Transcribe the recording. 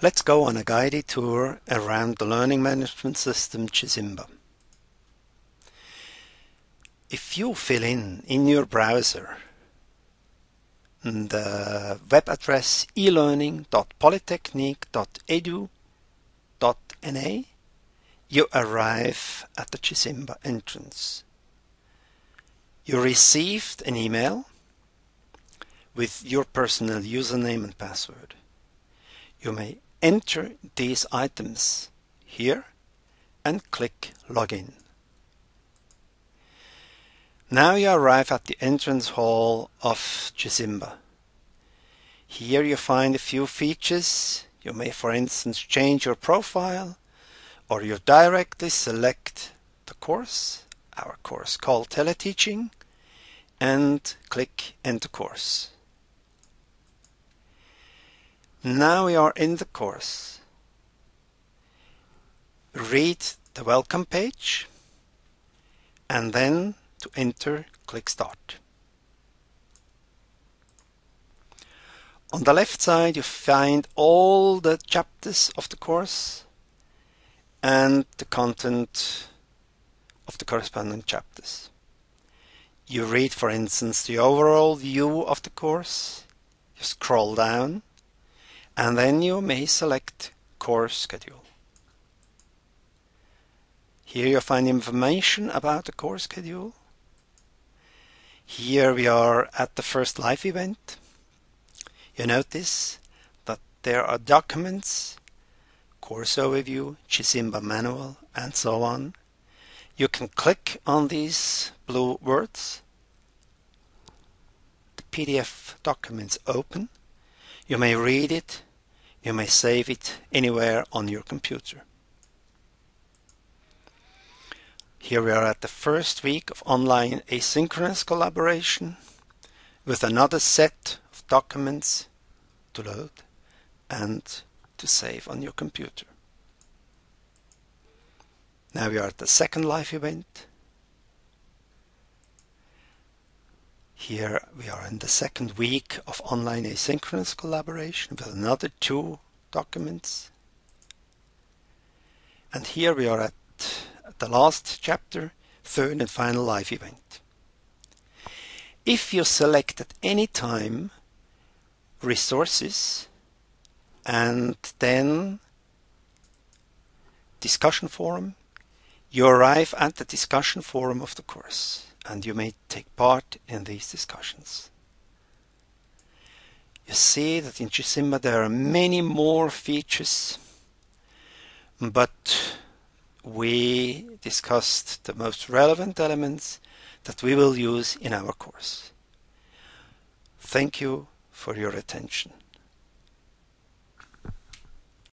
Let's go on a guided tour around the learning management system Chisimba. If you fill in in your browser the web address elearning.polytechnic.edu.na, you arrive at the Chisimba entrance. You received an email with your personal username and password. You may enter these items here and click Login. Now you arrive at the entrance hall of Chisimba. Here you find a few features. You may for instance change your profile or you directly select the course, our course called Teleteaching, and click Enter Course. Now we are in the course. Read the welcome page and then to enter click Start. On the left side you find all the chapters of the course and the content of the corresponding chapters. You read for instance the overall view of the course, you scroll down and then you may select course schedule. Here you find information about the course schedule. Here we are at the first live event. You notice that there are documents, course overview, Chisimba manual, and so on. You can click on these blue words. The PDF documents open. You may read it you may save it anywhere on your computer. Here we are at the first week of online asynchronous collaboration with another set of documents to load and to save on your computer. Now we are at the second live event Here we are in the second week of online asynchronous collaboration with another two documents. And here we are at, the last chapter, third and final live event. If you select at any time resources and then discussion forum, you arrive at the discussion forum of the course and you may take part in these discussions. You see that in Chisimba there are many more features, but we discussed the most relevant elements that we will use in our course. Thank you for your attention.